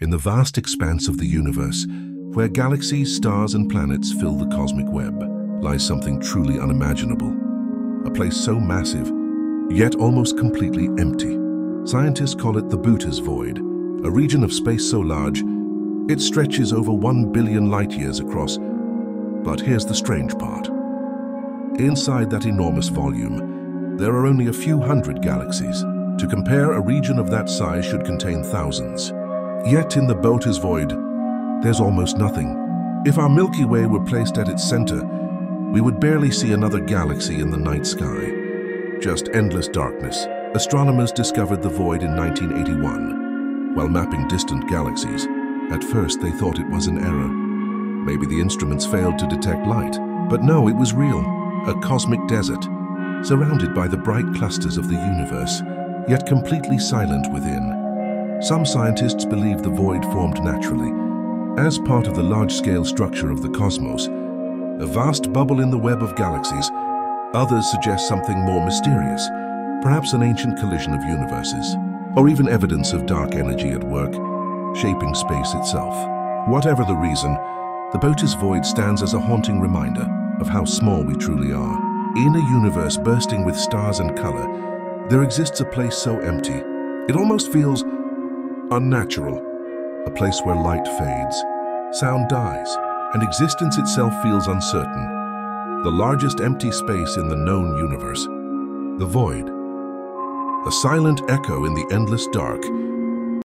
in the vast expanse of the universe, where galaxies, stars, and planets fill the cosmic web, lies something truly unimaginable. A place so massive, yet almost completely empty. Scientists call it the Bootes Void, a region of space so large, it stretches over one billion light years across. But here's the strange part. Inside that enormous volume, there are only a few hundred galaxies. To compare, a region of that size should contain thousands. Yet in the Bootes Void, there's almost nothing. If our Milky Way were placed at its center, we would barely see another galaxy in the night sky. Just endless darkness. Astronomers discovered the void in 1981. While mapping distant galaxies, at first they thought it was an error. Maybe the instruments failed to detect light. But no, it was real. A cosmic desert, surrounded by the bright clusters of the universe, yet completely silent within. Some scientists believe the void formed naturally, as part of the large-scale structure of the cosmos, a vast bubble in the web of galaxies. Others suggest something more mysterious, perhaps an ancient collision of universes, or even evidence of dark energy at work, shaping space itself. Whatever the reason, the Bootes Void stands as a haunting reminder of how small we truly are. In a universe bursting with stars and color, there exists a place so empty, it almost feels unnatural, a place where light fades, sound dies, and existence itself feels uncertain. The largest empty space in the known universe, the void. A silent echo in the endless dark,